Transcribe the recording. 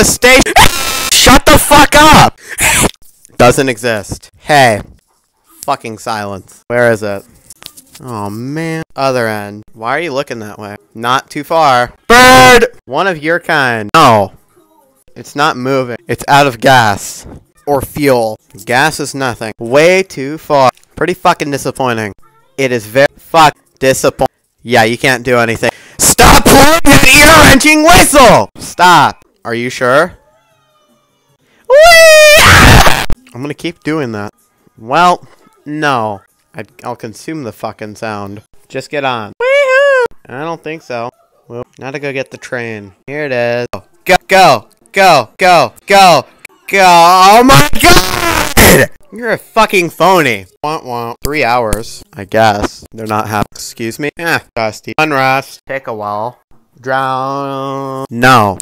the station. Shut the fuck up! Doesn't exist. Hey. Fucking silence. Where is it? Oh man. Other end. Why are you looking that way? Not too far. Bird! One of your kind. No. It's not moving. It's out of gas. Or fuel. Gas is nothing. Way too far. Pretty fucking disappointing. It is very fuck disappointing. Yeah, you can't do anything. Stop blowing that ear-wrenching whistle! Stop. Are you sure? I'm gonna keep doing that. Well, no. I, I'll consume the fucking sound. Just get on. I don't think so. Well, now to go get the train. Here it is. Go, go, go, go, go, go. Oh my god! You're a fucking phony. Want want. Three hours, I guess. They're not happy. Excuse me? Eh, dusty. Unrest. Take a while. Drown. No.